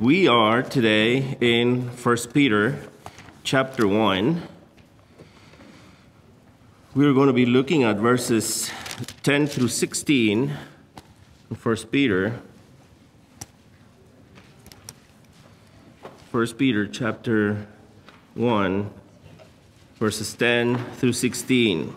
We are today in 1 Peter chapter 1. We're going to be looking at verses 10 through 16 in 1 Peter. 1 Peter chapter 1, verses 10 through 16.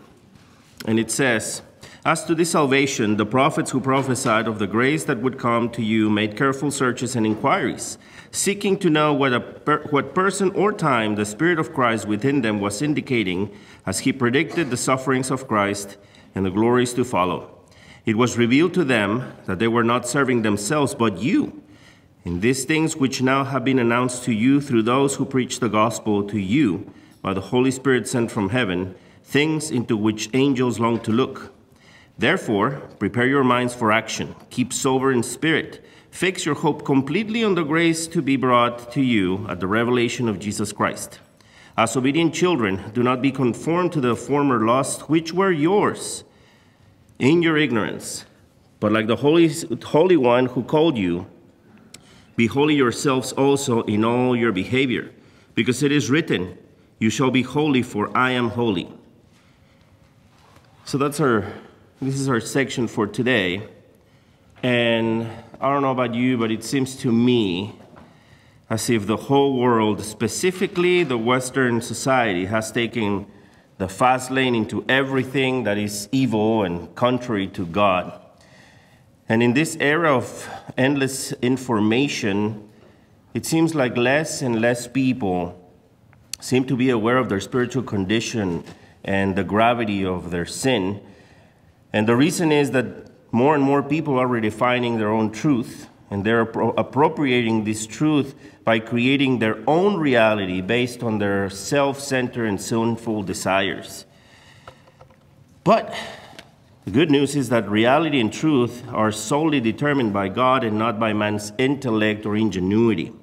And it says, As to this salvation, the prophets who prophesied of the grace that would come to you made careful searches and inquiries, seeking to know what, a per what person or time the Spirit of Christ within them was indicating as he predicted the sufferings of Christ and the glories to follow. It was revealed to them that they were not serving themselves, but you in these things which now have been announced to you through those who preach the gospel to you by the Holy Spirit sent from heaven, things into which angels long to look. Therefore, prepare your minds for action. Keep sober in spirit. Fix your hope completely on the grace to be brought to you at the revelation of Jesus Christ. As obedient children, do not be conformed to the former lusts which were yours in your ignorance, but like the Holy, Holy One who called you, be holy yourselves also in all your behavior, because it is written, You shall be holy, for I am holy. So that's our, this is our section for today. And I don't know about you, but it seems to me as if the whole world, specifically the Western society, has taken the fast lane into everything that is evil and contrary to God. And in this era of endless information, it seems like less and less people seem to be aware of their spiritual condition and the gravity of their sin. And the reason is that more and more people are redefining their own truth, and they're appropriating this truth by creating their own reality based on their self centered and sinful desires. But the good news is that reality and truth are solely determined by God and not by man's intellect or ingenuity.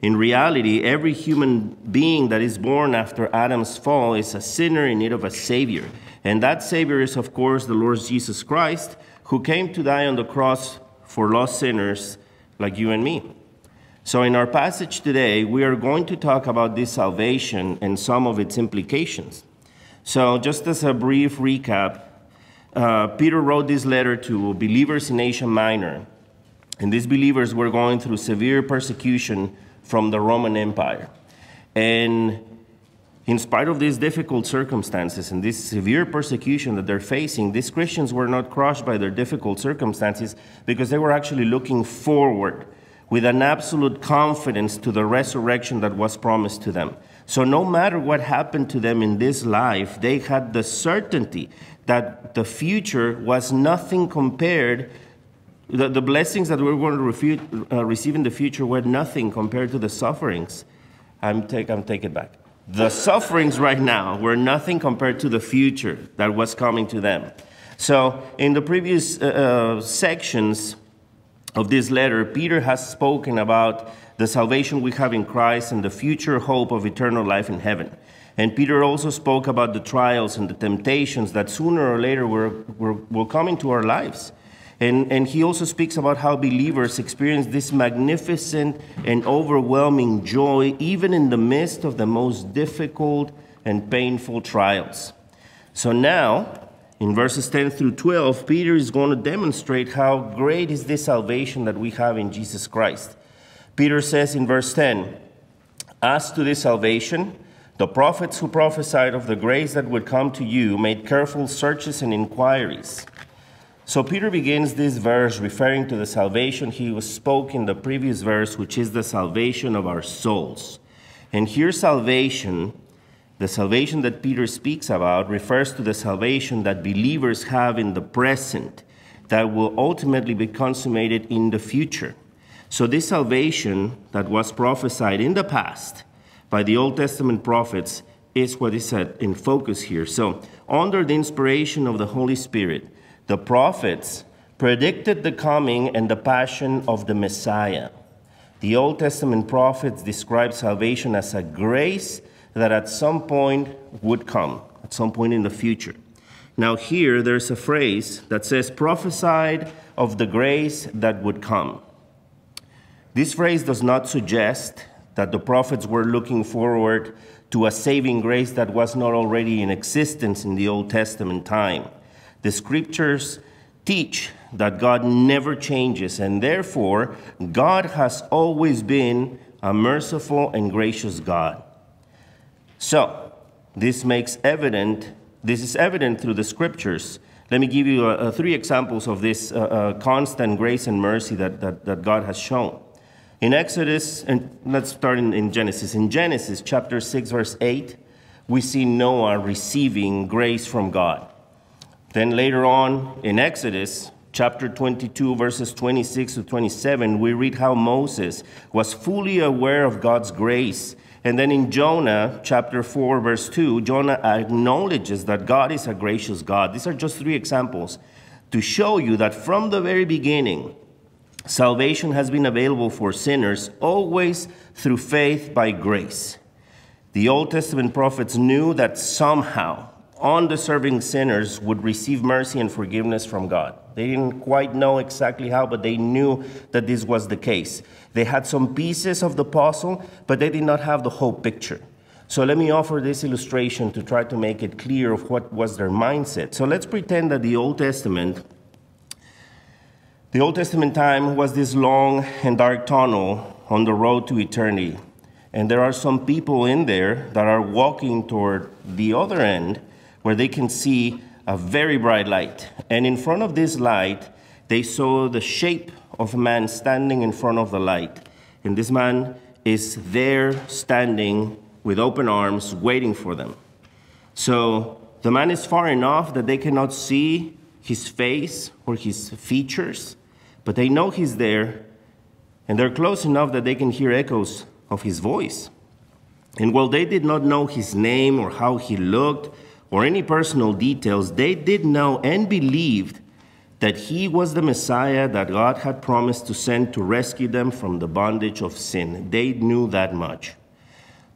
In reality, every human being that is born after Adam's fall is a sinner in need of a Savior. And that Savior is, of course, the Lord Jesus Christ, who came to die on the cross for lost sinners like you and me. So, in our passage today, we are going to talk about this salvation and some of its implications. So, just as a brief recap, uh, Peter wrote this letter to believers in Asia Minor, and these believers were going through severe persecution from the Roman Empire. And in spite of these difficult circumstances and this severe persecution that they're facing, these Christians were not crushed by their difficult circumstances because they were actually looking forward with an absolute confidence to the resurrection that was promised to them. So, no matter what happened to them in this life, they had the certainty that the future was nothing compared the, the blessings that we're going to refute, uh, receive in the future were nothing compared to the sufferings. I'm take, I'm take it back. The sufferings right now were nothing compared to the future that was coming to them. So, in the previous uh, uh, sections of this letter, Peter has spoken about the salvation we have in Christ and the future hope of eternal life in heaven. And Peter also spoke about the trials and the temptations that sooner or later will, will, will come into our lives. And, and he also speaks about how believers experience this magnificent and overwhelming joy, even in the midst of the most difficult and painful trials. So now, in verses 10 through 12, Peter is going to demonstrate how great is this salvation that we have in Jesus Christ. Peter says in verse 10, As to this salvation, the prophets who prophesied of the grace that would come to you made careful searches and inquiries. So Peter begins this verse referring to the salvation he was spoke in the previous verse, which is the salvation of our souls. And here salvation, the salvation that Peter speaks about, refers to the salvation that believers have in the present that will ultimately be consummated in the future. So this salvation that was prophesied in the past by the Old Testament prophets is what is set in focus here. So, under the inspiration of the Holy Spirit, the prophets predicted the coming and the passion of the Messiah. The Old Testament prophets describe salvation as a grace that at some point would come, at some point in the future. Now, here there's a phrase that says, prophesied of the grace that would come. This phrase does not suggest that the prophets were looking forward to a saving grace that was not already in existence in the Old Testament time. The scriptures teach that God never changes, and therefore, God has always been a merciful and gracious God. So, this makes evident, this is evident through the scriptures. Let me give you uh, uh, three examples of this uh, uh constant grace and mercy that, that, that God has shown. In Exodus, and let's start in, in Genesis. In Genesis chapter 6, verse 8, we see Noah receiving grace from God. Then later on in Exodus chapter 22, verses 26 to 27, we read how Moses was fully aware of God's grace. And then in Jonah chapter 4, verse 2, Jonah acknowledges that God is a gracious God. These are just three examples to show you that from the very beginning, Salvation has been available for sinners always through faith by grace. The Old Testament prophets knew that somehow undeserving sinners would receive mercy and forgiveness from God. They didn't quite know exactly how, but they knew that this was the case. They had some pieces of the puzzle, but they did not have the whole picture. So let me offer this illustration to try to make it clear of what was their mindset. So let's pretend that the Old Testament the Old Testament time was this long and dark tunnel on the road to eternity. And there are some people in there that are walking toward the other end where they can see a very bright light. And in front of this light, they saw the shape of a man standing in front of the light. And this man is there standing with open arms, waiting for them. So the man is far enough that they cannot see his face or his features, but they know he's there, and they're close enough that they can hear echoes of his voice. And while they did not know his name or how he looked or any personal details, they did know and believed that he was the Messiah that God had promised to send to rescue them from the bondage of sin. They knew that much.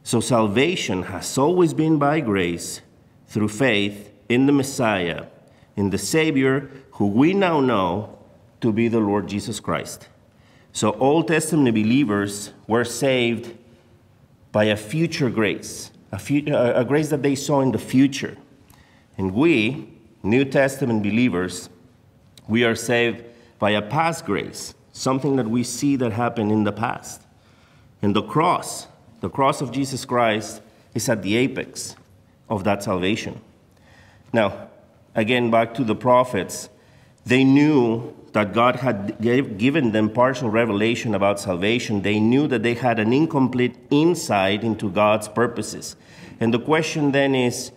So salvation has always been by grace through faith in the Messiah, in the Savior who we now know to be the Lord Jesus Christ. So Old Testament believers were saved by a future grace, a, a grace that they saw in the future. And we, New Testament believers, we are saved by a past grace, something that we see that happened in the past. And the cross, the cross of Jesus Christ, is at the apex of that salvation. Now, again, back to the prophets, they knew that God had gave, given them partial revelation about salvation, they knew that they had an incomplete insight into God's purposes. And the question then is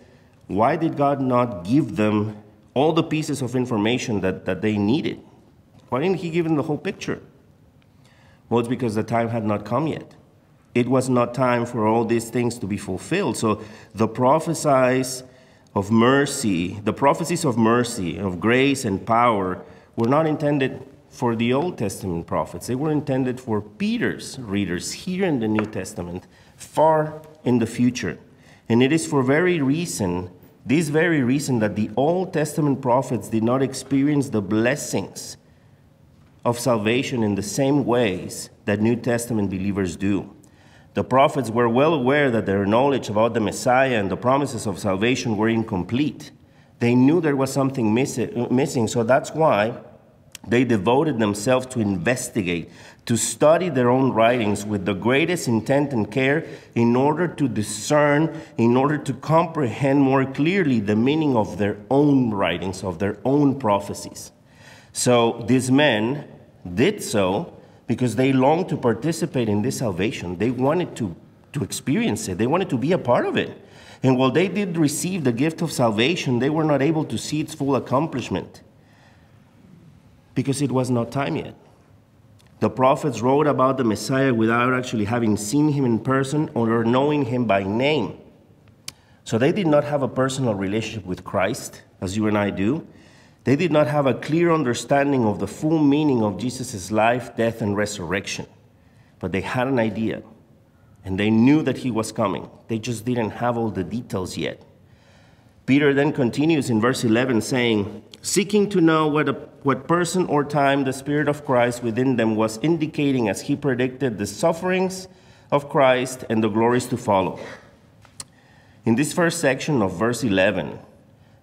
why did God not give them all the pieces of information that, that they needed? Why didn't He give them the whole picture? Well, it's because the time had not come yet. It was not time for all these things to be fulfilled. So the prophecies of mercy, the prophecies of mercy, of grace and power, were not intended for the Old Testament prophets. They were intended for Peter's readers here in the New Testament, far in the future. And it is for very reason, this very reason, that the Old Testament prophets did not experience the blessings of salvation in the same ways that New Testament believers do. The prophets were well aware that their knowledge about the Messiah and the promises of salvation were incomplete. They knew there was something missing, so that's why they devoted themselves to investigate, to study their own writings with the greatest intent and care in order to discern, in order to comprehend more clearly the meaning of their own writings, of their own prophecies. So these men did so because they longed to participate in this salvation. They wanted to, to experience it, they wanted to be a part of it. And while they did receive the gift of salvation, they were not able to see its full accomplishment because it was not time yet. The prophets wrote about the Messiah without actually having seen him in person or knowing him by name. So they did not have a personal relationship with Christ, as you and I do. They did not have a clear understanding of the full meaning of Jesus' life, death, and resurrection. But they had an idea, and they knew that he was coming. They just didn't have all the details yet. Peter then continues in verse 11 saying, Seeking to know what, a, what person or time the Spirit of Christ within them was indicating as he predicted the sufferings of Christ and the glories to follow. In this first section of verse 11,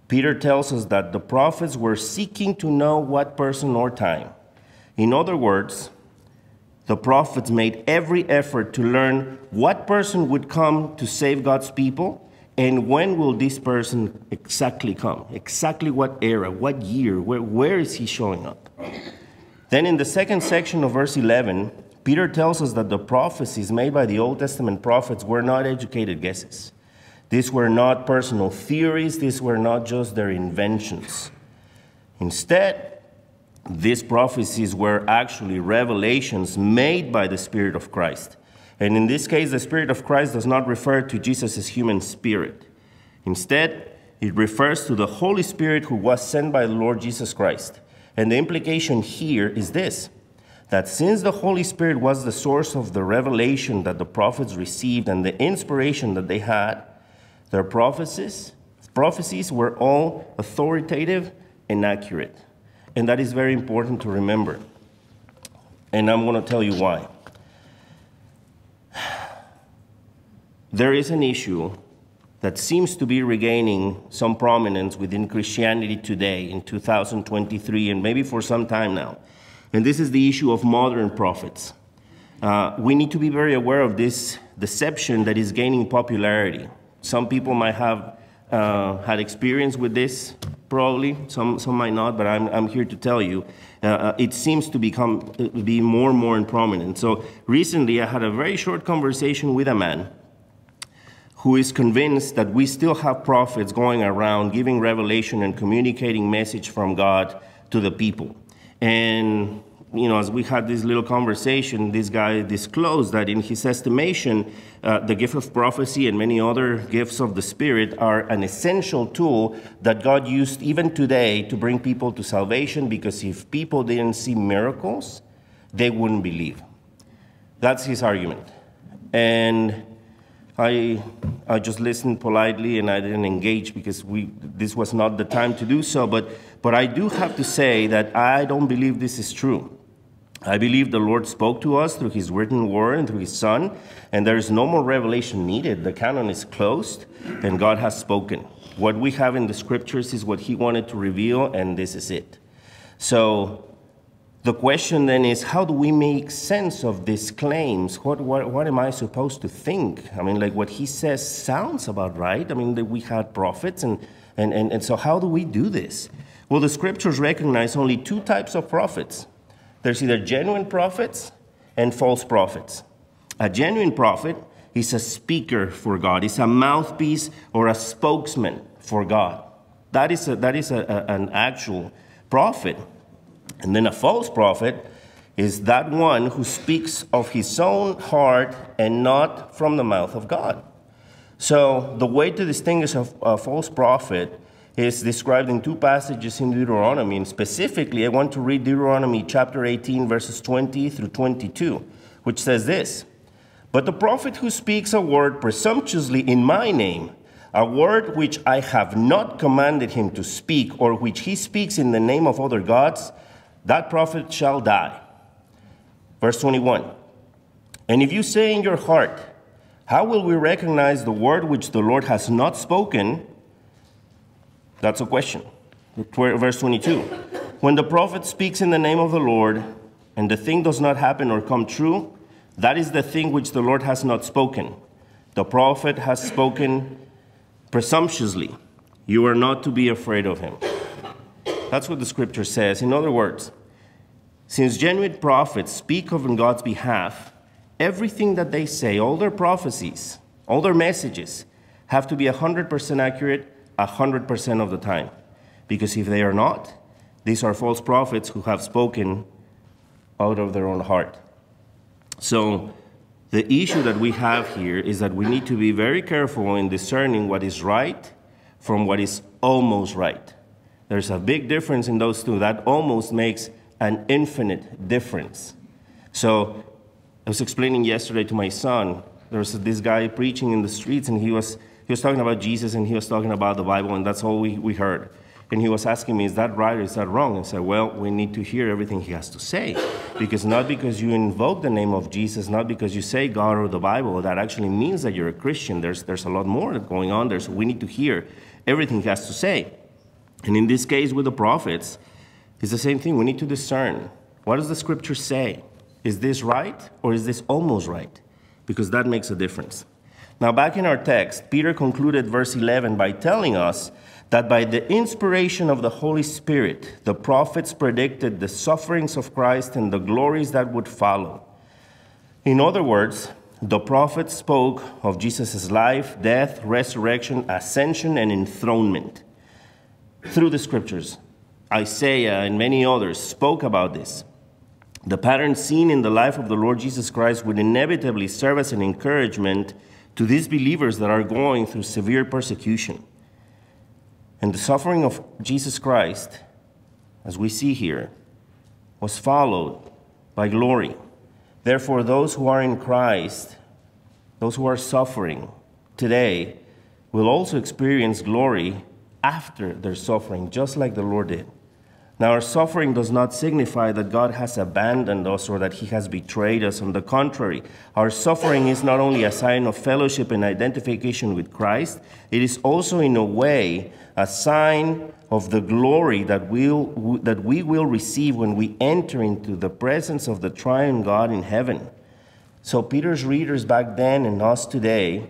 Peter tells us that the prophets were seeking to know what person or time. In other words, the prophets made every effort to learn what person would come to save God's people and when will this person exactly come? Exactly what era, what year, where, where is he showing up? Then in the second section of verse 11, Peter tells us that the prophecies made by the Old Testament prophets were not educated guesses. These were not personal theories, these were not just their inventions. Instead, these prophecies were actually revelations made by the Spirit of Christ. And in this case, the Spirit of Christ does not refer to Jesus' human spirit. Instead, it refers to the Holy Spirit who was sent by the Lord Jesus Christ. And the implication here is this that since the Holy Spirit was the source of the revelation that the prophets received and the inspiration that they had, their prophecies, prophecies were all authoritative and accurate. And that is very important to remember. And I'm going to tell you why. There is an issue that seems to be regaining some prominence within Christianity today in 2023 and maybe for some time now. And this is the issue of modern prophets. Uh, we need to be very aware of this deception that is gaining popularity. Some people might have uh, had experience with this, probably. Some, some might not, but I'm, I'm here to tell you. Uh, uh it seems to become be more and more in prominence. So recently, I had a very short conversation with a man who is convinced that we still have prophets going around giving revelation and communicating message from God to the people. And you know, as we had this little conversation, this guy disclosed that in his estimation, uh, the gift of prophecy and many other gifts of the Spirit are an essential tool that God used even today to bring people to salvation because if people didn't see miracles, they wouldn't believe. That's his argument. And I, I just listened politely and I didn't engage because we, this was not the time to do so. But, but I do have to say that I don't believe this is true. I believe the Lord spoke to us through His written word and through His Son, and there is no more revelation needed. The canon is closed, and God has spoken. What we have in the scriptures is what He wanted to reveal, and this is it. So the question then is how do we make sense of these claims? What, what, what am I supposed to think? I mean, like what he says sounds about right. I mean, that we had prophets, and, and, and, and so how do we do this? Well, the scriptures recognize only two types of prophets there's either genuine prophets and false prophets. A genuine prophet is a speaker for God, he's a mouthpiece or a spokesman for God. That is, a, that is a, a, an actual prophet. And then a false prophet is that one who speaks of his own heart and not from the mouth of God. So the way to distinguish a, a false prophet is described in two passages in Deuteronomy. And specifically, I want to read Deuteronomy chapter 18, verses 20 through 22, which says this But the prophet who speaks a word presumptuously in my name, a word which I have not commanded him to speak, or which he speaks in the name of other gods, that prophet shall die. Verse 21 And if you say in your heart, How will we recognize the word which the Lord has not spoken? That's a question. Verse 22 When the prophet speaks in the name of the Lord, and the thing does not happen or come true, that is the thing which the Lord has not spoken. The prophet has spoken presumptuously. You are not to be afraid of him. That's what the scripture says. In other words, since genuine prophets speak of on God's behalf, everything that they say, all their prophecies, all their messages, have to be 100% accurate 100% of the time. Because if they are not, these are false prophets who have spoken out of their own heart. So, the issue that we have here is that we need to be very careful in discerning what is right from what is almost right. There's a big difference in those two. That almost makes an infinite difference. So I was explaining yesterday to my son, there was this guy preaching in the streets, and he was he was talking about Jesus and he was talking about the Bible, and that's all we, we heard. And he was asking me, Is that right or is that wrong? And I said, Well, we need to hear everything he has to say. Because not because you invoke the name of Jesus, not because you say God or the Bible, that actually means that you're a Christian. There's, there's a lot more going on there. So we need to hear everything he has to say. And in this case, with the prophets, it's the same thing. We need to discern what does the scripture say? Is this right or is this almost right? Because that makes a difference. Now, back in our text, Peter concluded verse 11 by telling us that by the inspiration of the Holy Spirit, the prophets predicted the sufferings of Christ and the glories that would follow. In other words, the prophets spoke of Jesus' life, death, resurrection, ascension, and enthronement through the scriptures. Isaiah and many others spoke about this. The pattern seen in the life of the Lord Jesus Christ would inevitably serve as an encouragement to these believers that are going through severe persecution. And the suffering of Jesus Christ, as we see here, was followed by glory. Therefore, those who are in Christ, those who are suffering today, will also experience glory after their suffering, just like the Lord did. Now, our suffering does not signify that God has abandoned us or that He has betrayed us. On the contrary, our suffering is not only a sign of fellowship and identification with Christ, it is also, in a way, a sign of the glory that, we'll, that we will receive when we enter into the presence of the triune God in heaven. So, Peter's readers back then and us today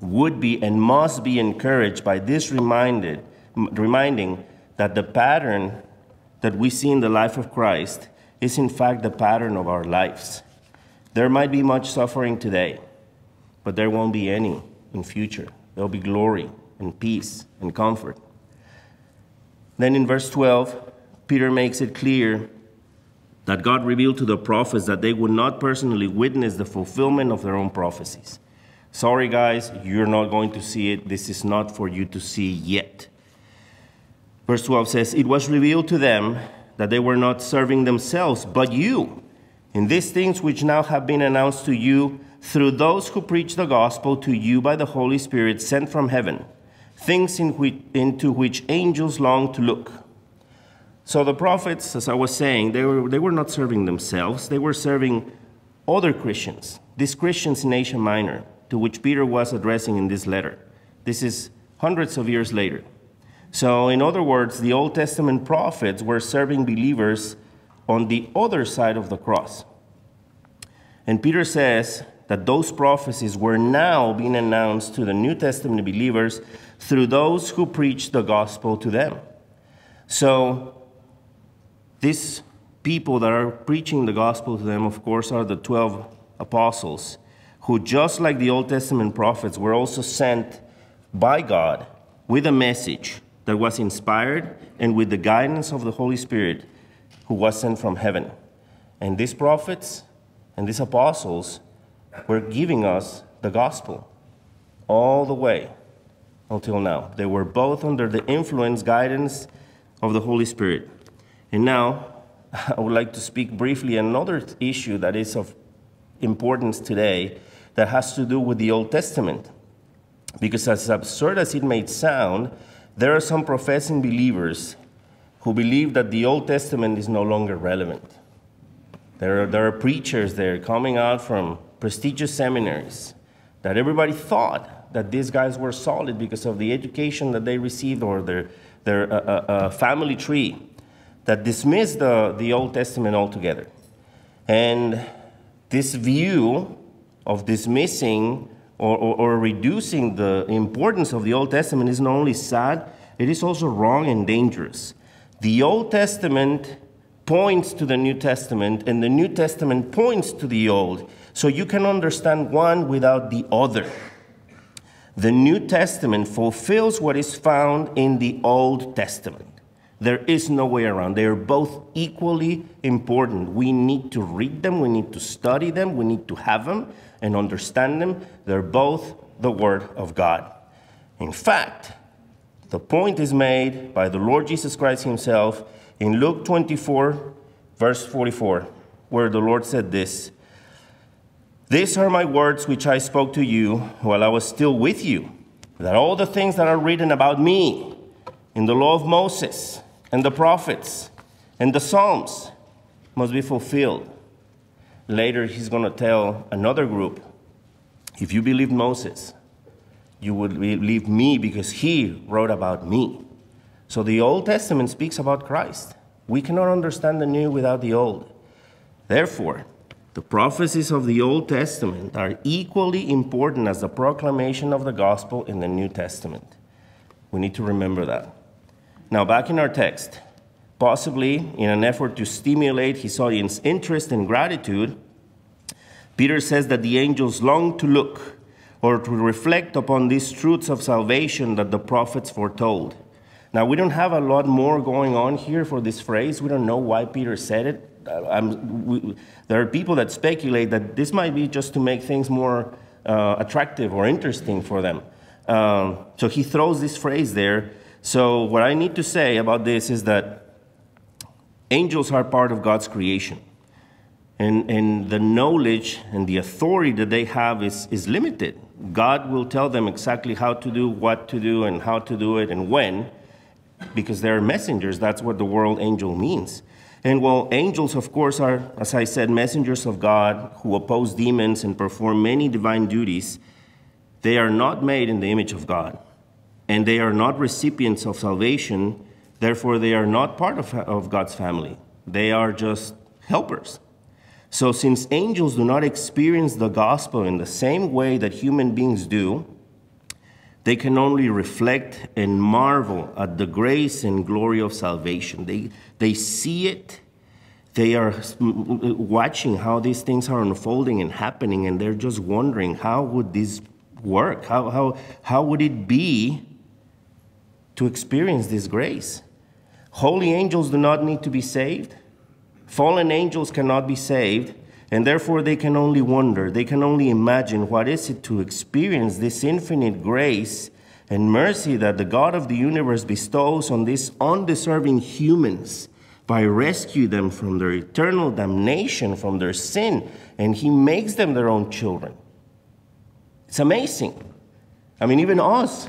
would be and must be encouraged by this reminded, reminding that the pattern that we see in the life of Christ is in fact the pattern of our lives. There might be much suffering today, but there won't be any in future. There'll be glory and peace and comfort. Then in verse 12, Peter makes it clear that God revealed to the prophets that they would not personally witness the fulfillment of their own prophecies. Sorry, guys, you're not going to see it. This is not for you to see yet. Verse 12 says, It was revealed to them that they were not serving themselves, but you, in these things which now have been announced to you through those who preach the gospel to you by the Holy Spirit sent from heaven, things in which, into which angels long to look. So the prophets, as I was saying, they were, they were not serving themselves, they were serving other Christians, these Christians in Asia Minor, to which Peter was addressing in this letter. This is hundreds of years later. So, in other words, the Old Testament prophets were serving believers on the other side of the cross. And Peter says that those prophecies were now being announced to the New Testament believers through those who preached the gospel to them. So, these people that are preaching the gospel to them, of course, are the 12 apostles, who, just like the Old Testament prophets, were also sent by God with a message that was inspired and with the guidance of the Holy Spirit who was sent from heaven. And these prophets and these apostles were giving us the gospel all the way until now. They were both under the influence, guidance of the Holy Spirit. And now, I would like to speak briefly another issue that is of importance today that has to do with the Old Testament. Because as absurd as it may sound, there are some professing believers who believe that the Old Testament is no longer relevant. There are, there are preachers there coming out from prestigious seminaries that everybody thought that these guys were solid because of the education that they received or their, their uh, uh, uh family tree that dismissed the, the Old Testament altogether. And this view of dismissing or, or, or reducing the importance of the Old Testament is not only sad, it is also wrong and dangerous. The Old Testament points to the New Testament, and the New Testament points to the Old. So you can understand one without the other. The New Testament fulfills what is found in the Old Testament. There is no way around. They are both equally important. We need to read them, we need to study them, we need to have them and understand them. They're both the Word of God. In fact, the point is made by the Lord Jesus Christ Himself in Luke 24, verse 44, where the Lord said this These are my words which I spoke to you while I was still with you, that all the things that are written about me in the law of Moses and the prophets and the Psalms must be fulfilled. Later, he's going to tell another group if you believe Moses, you would believe me because he wrote about me. So the Old Testament speaks about Christ. We cannot understand the new without the old. Therefore, the prophecies of the Old Testament are equally important as the proclamation of the gospel in the New Testament. We need to remember that. Now, back in our text, possibly in an effort to stimulate his audience's interest and gratitude, Peter says that the angels long to look or to reflect upon these truths of salvation that the prophets foretold. Now, we don't have a lot more going on here for this phrase. We don't know why Peter said it. Uh, we, there are people that speculate that this might be just to make things more uh, attractive or interesting for them. Um, so he throws this phrase there. So, what I need to say about this is that angels are part of God's creation. And, and the knowledge and the authority that they have is, is limited. God will tell them exactly how to do, what to do, and how to do it, and when, because they're messengers. That's what the word angel means. And while angels, of course, are, as I said, messengers of God who oppose demons and perform many divine duties, they are not made in the image of God. And they are not recipients of salvation, therefore, they are not part of, of God's family. They are just helpers. So, since angels do not experience the gospel in the same way that human beings do, they can only reflect and marvel at the grace and glory of salvation. They, they see it, they are watching how these things are unfolding and happening, and they're just wondering how would this work? How, how, how would it be to experience this grace? Holy angels do not need to be saved. Fallen angels cannot be saved, and therefore they can only wonder, they can only imagine what is it to experience this infinite grace and mercy that the God of the universe bestows on these undeserving humans by rescue them from their eternal damnation, from their sin, and he makes them their own children. It's amazing. I mean, even us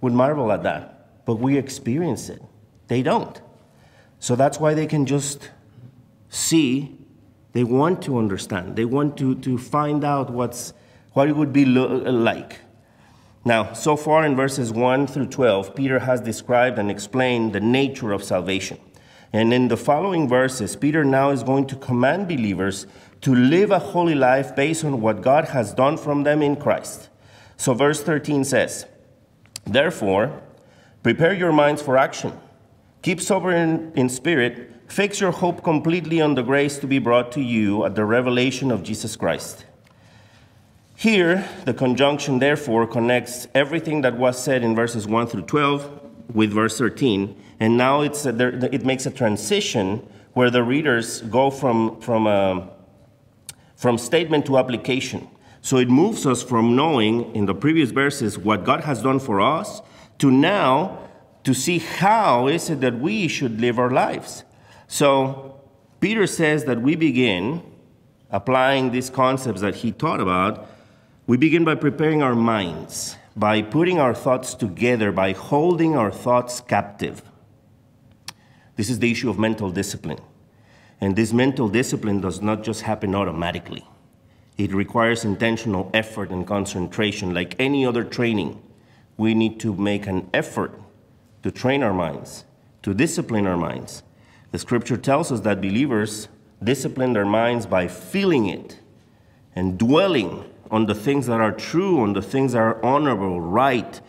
would marvel at that, but we experience it. They don't. So that's why they can just see, they want to understand, they want to, to find out what's, what it would be like. Now, so far in verses 1 through 12, Peter has described and explained the nature of salvation. And in the following verses, Peter now is going to command believers to live a holy life based on what God has done from them in Christ. So, verse 13 says, Therefore, prepare your minds for action. Keep sober in, in spirit Fix your hope completely on the grace to be brought to you at the revelation of Jesus Christ. Here, the conjunction therefore connects everything that was said in verses 1 through 12 with verse 13, and now it's a, it makes a transition where the readers go from, from, a, um, from statement to application. So it moves us from knowing in the previous verses what God has done for us to now to see how is it that we should live our lives. So Peter says that we begin applying these concepts that he taught about. We begin by preparing our minds, by putting our thoughts together, by holding our thoughts captive. This is the issue of mental discipline. And this mental discipline does not just happen automatically. It requires intentional effort and concentration. Like any other training, we need to make an effort to train our minds, to discipline our minds. The scripture tells us that believers discipline their minds by feeling it and dwelling on the things that are true, on the things that are honorable, right,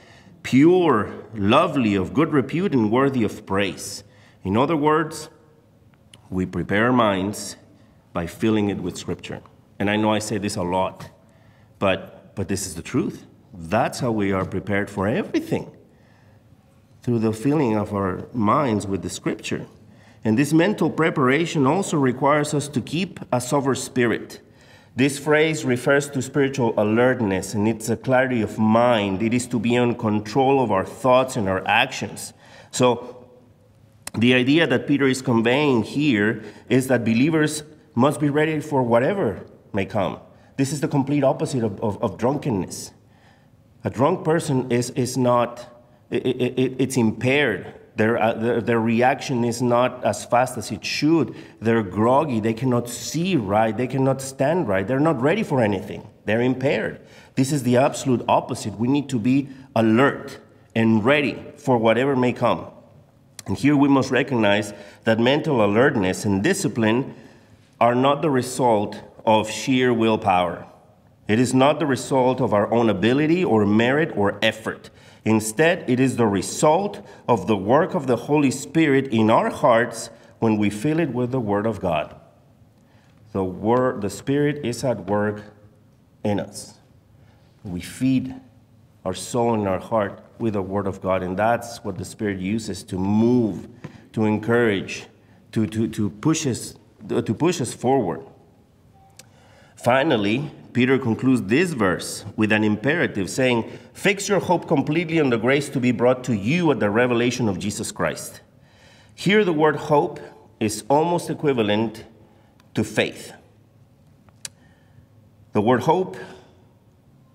pure, lovely, of good repute, and worthy of praise. In other words, we prepare our minds by filling it with scripture. And I know I say this a lot, but, but this is the truth. That's how we are prepared for everything through the filling of our minds with the scripture. And this mental preparation also requires us to keep a sober spirit. This phrase refers to spiritual alertness and it's a clarity of mind. It is to be in control of our thoughts and our actions. So, the idea that Peter is conveying here is that believers must be ready for whatever may come. This is the complete opposite of, of, of drunkenness. A drunk person is, is not, it, it, it's impaired. Their, uh, their, their, reaction is not as fast as it should. They're groggy. They cannot see right. They cannot stand right. They're not ready for anything. They're impaired. This is the absolute opposite. We need to be alert and ready for whatever may come. And here we must recognize that mental alertness and discipline are not the result of sheer willpower. It is not the result of our own ability or merit or effort. Instead, it is the result of the work of the Holy Spirit in our hearts when we fill it with the Word of God. The, word, the Spirit is at work in us. We feed our soul and our heart with the Word of God, and that's what the Spirit uses to move, to encourage, to, to, to, push, us, to push us forward. Finally, Peter concludes this verse with an imperative saying, Fix your hope completely on the grace to be brought to you at the revelation of Jesus Christ. Here, the word hope is almost equivalent to faith. The word hope,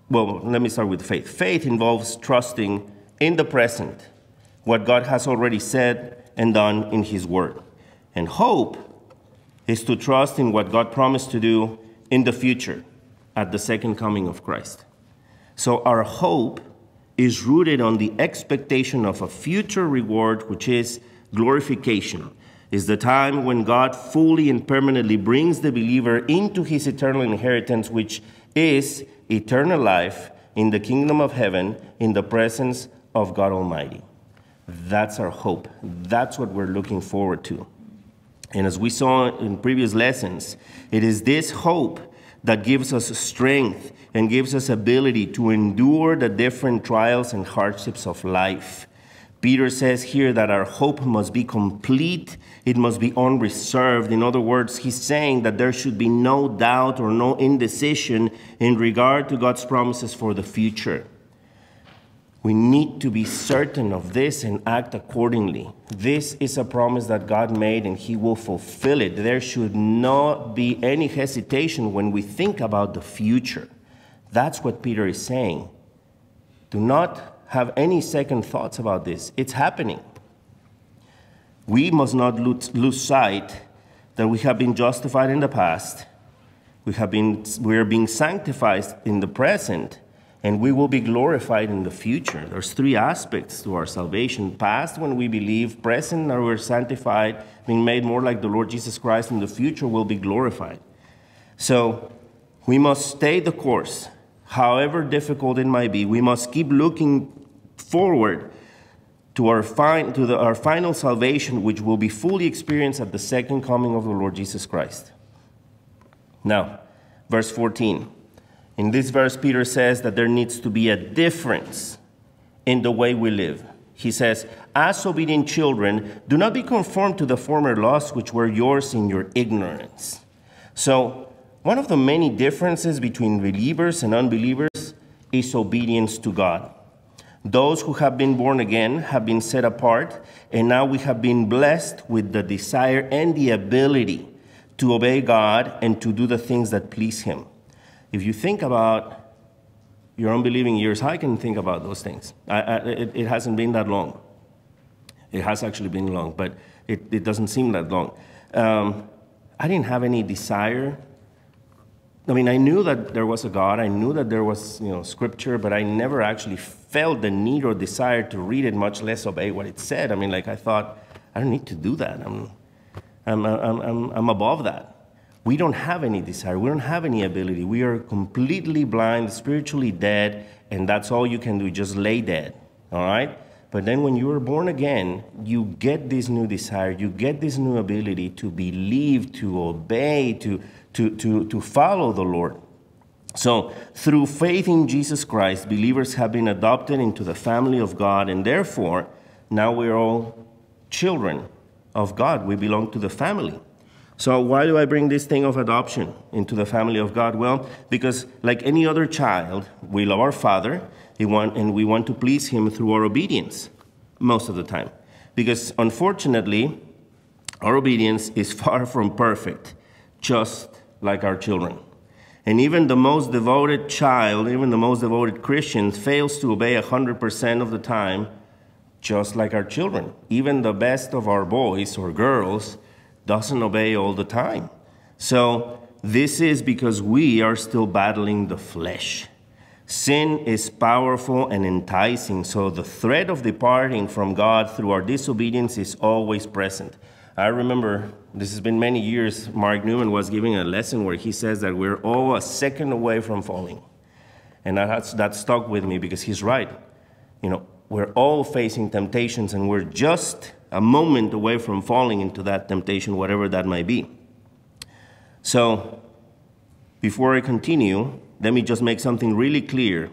well, let me start with faith. Faith involves trusting in the present what God has already said and done in His Word. And hope is to trust in what God promised to do in the future at the second coming of Christ. So our hope is rooted on the expectation of a future reward, which is glorification. Is the time when God fully and permanently brings the believer into his eternal inheritance, which is eternal life in the kingdom of heaven in the presence of God Almighty. That's our hope. That's what we're looking forward to. And as we saw in previous lessons, it is this hope that gives us strength and gives us ability to endure the different trials and hardships of life. Peter says here that our hope must be complete, it must be unreserved. In other words, he's saying that there should be no doubt or no indecision in regard to God's promises for the future. We need to be certain of this and act accordingly. This is a promise that God made and He will fulfill it. There should not be any hesitation when we think about the future. That's what Peter is saying. Do not have any second thoughts about this. It's happening. We must not lose, sight that we have been justified in the past, we, have been, we are being sanctified in the present and we will be glorified in the future. There's three aspects to our salvation past, when we believe, present, when we're sanctified, being made more like the Lord Jesus Christ, in the future, will be glorified. So we must stay the course, however difficult it might be. We must keep looking forward to our, to the, our final salvation, which will be fully experienced at the second coming of the Lord Jesus Christ. Now, verse 14. In this verse, Peter says that there needs to be a difference in the way we live. He says, As obedient children, do not be conformed to the former lusts which were yours in your ignorance. So, one of the many differences between believers and unbelievers is obedience to God. Those who have been born again have been set apart, and now we have been blessed with the desire and the ability to obey God and to do the things that please Him if you think about your unbelieving years, how I can think about those things? I, I, it, it, hasn't been that long. It has actually been long, but it, it doesn't seem that long. Um, I didn't have any desire. I mean, I knew that there was a God. I knew that there was, you know, scripture, but I never actually felt the need or desire to read it, much less obey what it said. I mean, like I thought, I don't need to do that. I'm, I'm, I'm, I'm, I'm above that we don't have any desire, we don't have any ability. We are completely blind, spiritually dead, and that's all you can do, just lay dead. All right? But then when you are born again, you get this new desire, you get this new ability to believe, to obey, to, to, to, to follow the Lord. So, through faith in Jesus Christ, believers have been adopted into the family of God, and therefore, now we're all children of God. We belong to the family. So, why do I bring this thing of adoption into the family of God? Well, because like any other child, we love our Father and we want to please Him through our obedience most of the time. Because unfortunately, our obedience is far from perfect, just like our children. And even the most devoted child, even the most devoted Christian, fails to obey 100% of the time, just like our children. Even the best of our boys or girls doesn't obey all the time. So, this is because we are still battling the flesh. Sin is powerful and enticing, so the threat of departing from God through our disobedience is always present. I remember, this has been many years, Mark Newman was giving a lesson where he says that we're all a second away from falling. And that, that stuck with me because he's right. You know, we're all facing temptations and we're just a moment away from falling into that temptation, whatever that might be. So, before I continue, let me just make something really clear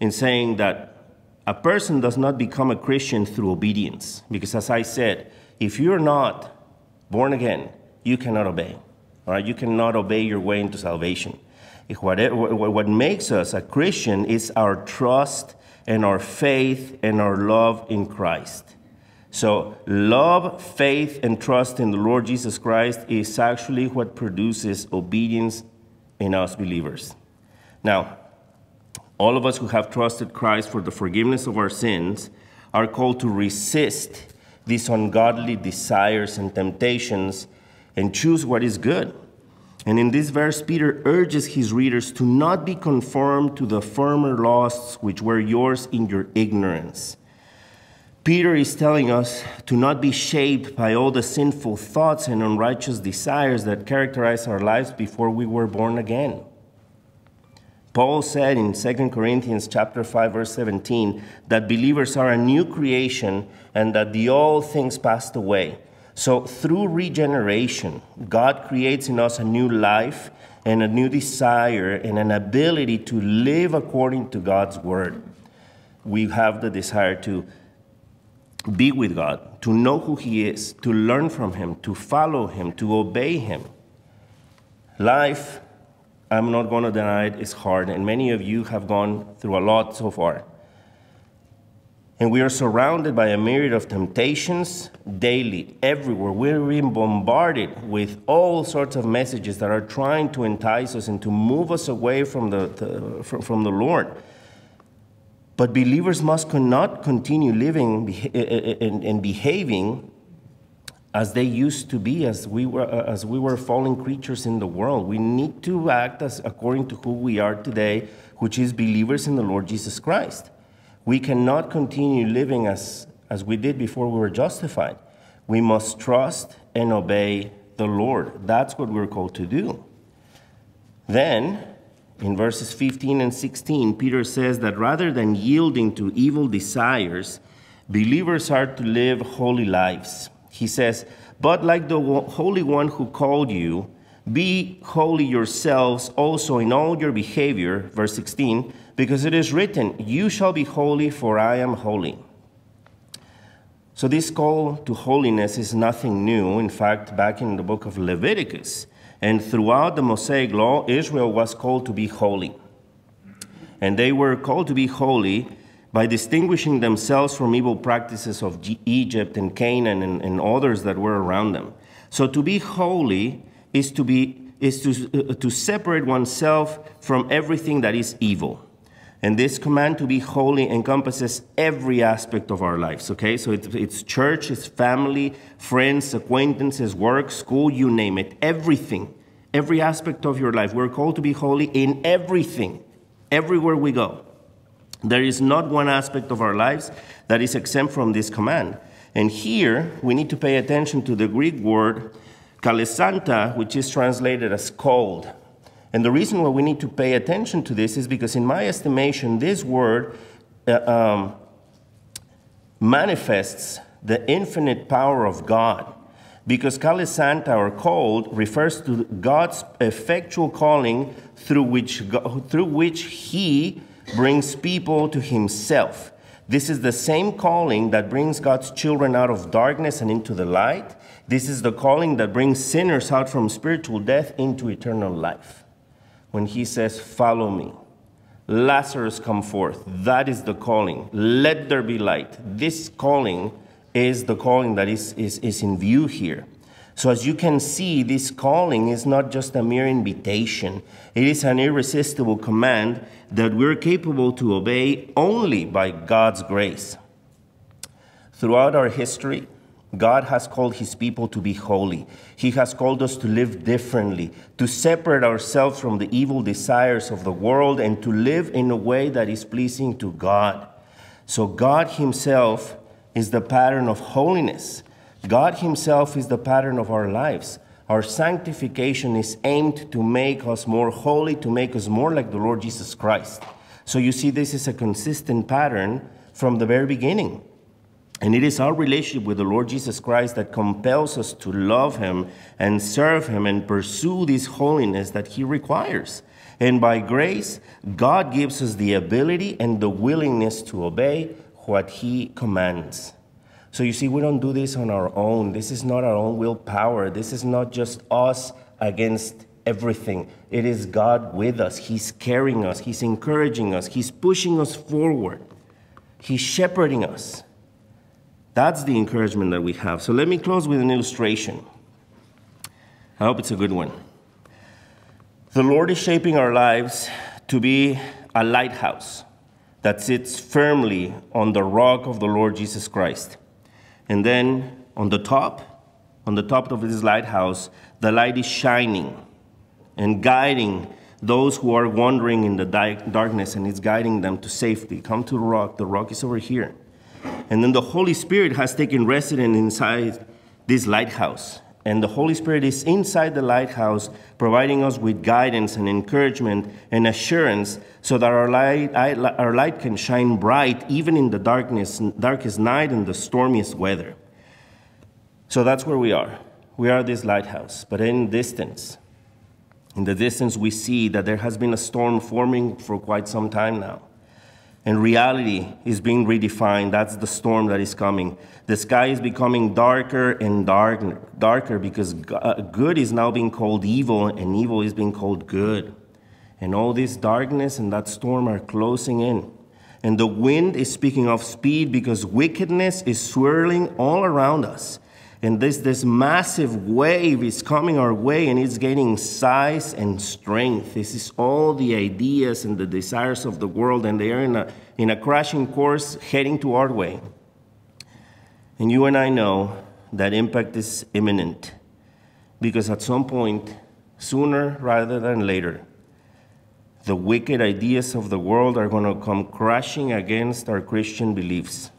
in saying that a person does not become a Christian through obedience. Because as I said, if you're not born again, you cannot obey. All right? You cannot obey your way into salvation. What, what makes us a Christian is our trust and our faith and our love in Christ. So, love, faith, and trust in the Lord Jesus Christ is actually what produces obedience in us believers. Now, all of us who have trusted Christ for the forgiveness of our sins are called to resist these ungodly desires and temptations and choose what is good. And in this verse, Peter urges his readers to not be conformed to the former lusts which were yours in your ignorance. Peter is telling us to not be shaped by all the sinful thoughts and unrighteous desires that characterize our lives before we were born again. Paul said in 2 Corinthians chapter 5 verse 17 that believers are a new creation and that the old things passed away. So through regeneration, God creates in us a new life and a new desire and an ability to live according to God's word. We have the desire to be with God, to know who He is, to learn from Him, to follow Him, to obey Him. Life, I'm not going to deny it, is hard, and many of you have gone through a lot so far. And we are surrounded by a myriad of temptations daily, everywhere. We're being bombarded with all sorts of messages that are trying to entice us and to move us away from the, the from, the Lord. But believers must not continue living eh, eh, eh, and behaving as they used to be, as we were, uh, as we were fallen creatures in the world. We need to act as according to who we are today, which is believers in the Lord Jesus Christ. We cannot continue living as, as we did before we were justified. We must trust and obey the Lord. That's what we're called to do. Then, in verses 15 and 16, Peter says that rather than yielding to evil desires, believers are to live holy lives. He says, But like the Holy One who called you, be holy yourselves also in all your behavior, verse 16, because it is written, You shall be holy, for I am holy. So, this call to holiness is nothing new. In fact, back in the book of Leviticus, and throughout the Mosaic law, Israel was called to be holy. And they were called to be holy by distinguishing themselves from evil practices of Egypt and Canaan and, and others that were around them. So to be holy is to be is to, uh, to separate oneself from everything that is evil. And this command to be holy encompasses every aspect of our lives, okay? So it's, it's church, it's family, friends, acquaintances, work, school, you name it, everything, every aspect of your life. We're called to be holy in everything, everywhere we go. There is not one aspect of our lives that is exempt from this command. And here, we need to pay attention to the Greek word kalesanta, which is translated as cold. And the reason why we need to pay attention to this is because, in my estimation, this word uh, um, manifests the infinite power of God. Because kalesanta or called refers to God's effectual calling through which, God, through which He brings people to Himself. This is the same calling that brings God's children out of darkness and into the light. This is the calling that brings sinners out from spiritual death into eternal life when he says, Follow me. Lazarus, come forth. That is the calling. Let there be light. This calling is the calling that is, is, is in view here. So, as you can see, this calling is not just a mere invitation, it is an irresistible command that we're capable to obey only by God's grace. Throughout our history, God has called his people to be holy. He has called us to live differently, to separate ourselves from the evil desires of the world, and to live in a way that is pleasing to God. So, God Himself is the pattern of holiness. God Himself is the pattern of our lives. Our sanctification is aimed to make us more holy, to make us more like the Lord Jesus Christ. So you see, this is a consistent pattern from the very beginning. And it is our relationship with the Lord Jesus Christ that compels us to love Him and serve Him and pursue this holiness that He requires. And by grace, God gives us the ability and the willingness to obey what He commands. So you see, we don't do this on our own. This is not our own willpower. This is not just us against everything. It is God with us. He's carrying us, He's encouraging us, He's pushing us forward, He's shepherding us. That's the encouragement that we have. So let me close with an illustration. I hope it's a good one. The Lord is shaping our lives to be a lighthouse that sits firmly on the rock of the Lord Jesus Christ. And then on the top, on the top of this lighthouse, the light is shining and guiding those who are wandering in the darkness and it's guiding them to safety. Come to the rock. The rock is over here. And then the Holy Spirit has taken residence inside this lighthouse. And the Holy Spirit is inside the lighthouse, providing us with guidance and encouragement and assurance so that our light, our light can shine bright even in the darkness, darkest night and the stormiest weather. So that's where we are. We are this lighthouse, but in distance. In the distance, we see that there has been a storm forming for quite some time now and reality is being redefined. That's the storm that is coming. The sky is becoming darker and darker, darker because uh, good is now being called evil and evil is being called good. And all this darkness and that storm are closing in. And the wind is speaking of speed because wickedness is swirling all around us. And this, this massive wave is coming our way and it's gaining size and strength. This is all the ideas and the desires of the world, and they are in a, in a crashing course heading to our way. And you and I know that impact is imminent because at some point, sooner rather than later, the wicked ideas of the world are going to come crashing against our Christian beliefs.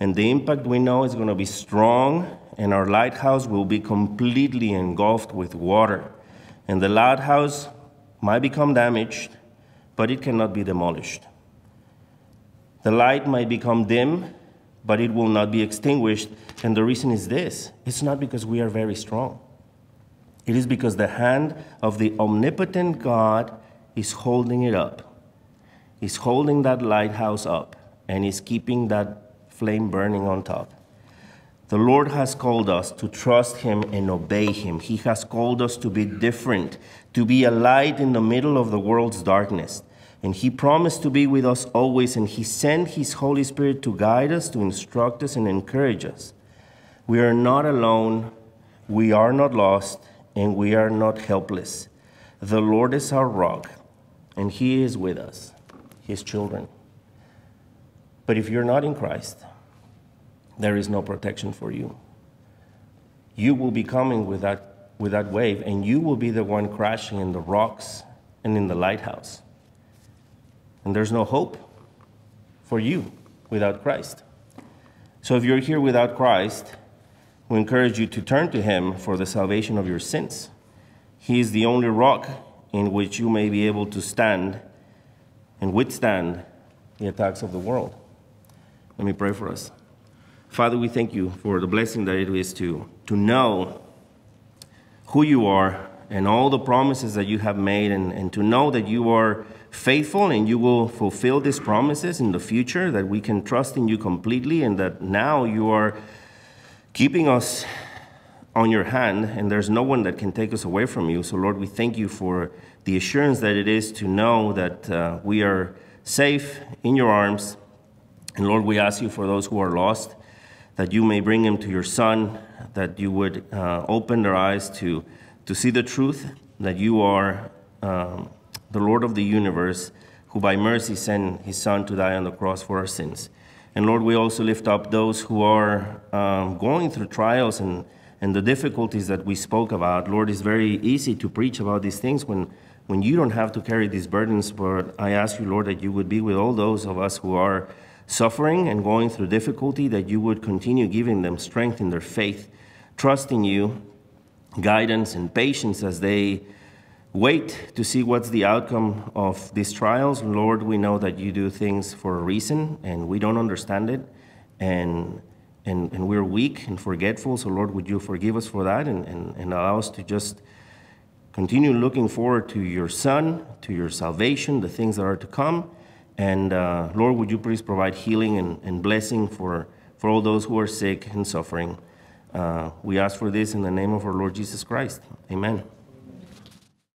And the impact we know is going to be strong and our lighthouse will be completely engulfed with water. And the lighthouse might become damaged, but it cannot be demolished. The light might become dim, but it will not be extinguished. And the reason is this it's not because we are very strong, it is because the hand of the omnipotent God is holding it up. is holding that lighthouse up, and is keeping that flame burning on top. The Lord has called us to trust Him and obey Him. He has called us to be different, to be a light in the middle of the world's darkness. And He promised to be with us always, and He sent His Holy Spirit to guide us, to instruct us, and encourage us. We are not alone, we are not lost, and we are not helpless. The Lord is our rock, and He is with us, His children. But if you're not in Christ, there is no protection for you. You will be coming with that, with that wave, and you will be the one crashing in the rocks and in the lighthouse. And there's no hope for you without Christ. So if you're here without Christ, we encourage you to turn to Him for the salvation of your sins. He is the only rock in which you may be able to stand and withstand the attacks of the world. Let me pray for us. Father, we thank you for the blessing that it is to, to know who you are and all the promises that you have made, and, and to know that you are faithful and you will fulfill these promises in the future, that we can trust in you completely, and that now you are keeping us on your hand, and there's no one that can take us away from you. So, Lord, we thank you for the assurance that it is to know that uh, we are safe in your arms. And Lord, we ask you for those who are lost that you may bring him to your Son, that you would uh, open their eyes to, to see the truth that you are um, the Lord of the universe, who by mercy sent his Son to die on the cross for our sins. And Lord, we also lift up those who are um, going through trials and, and the difficulties that we spoke about. Lord, it's very easy to preach about these things when, when you don't have to carry these burdens. But I ask you, Lord, that you would be with all those of us who are suffering and going through difficulty, that you would continue giving them strength in their faith, trusting you, guidance, and patience as they wait to see what's the outcome of these trials. Lord, we know that you do things for a reason and we don't understand it. And, and, and we're weak and forgetful. So, Lord, would you forgive us for that and, and, and allow us to just continue looking forward to your Son, to your salvation, the things that are to come. And uh, Lord, would you please provide healing and, and blessing for, for all those who are sick and suffering. Uh, we ask for this in the name of our Lord Jesus Christ. Amen.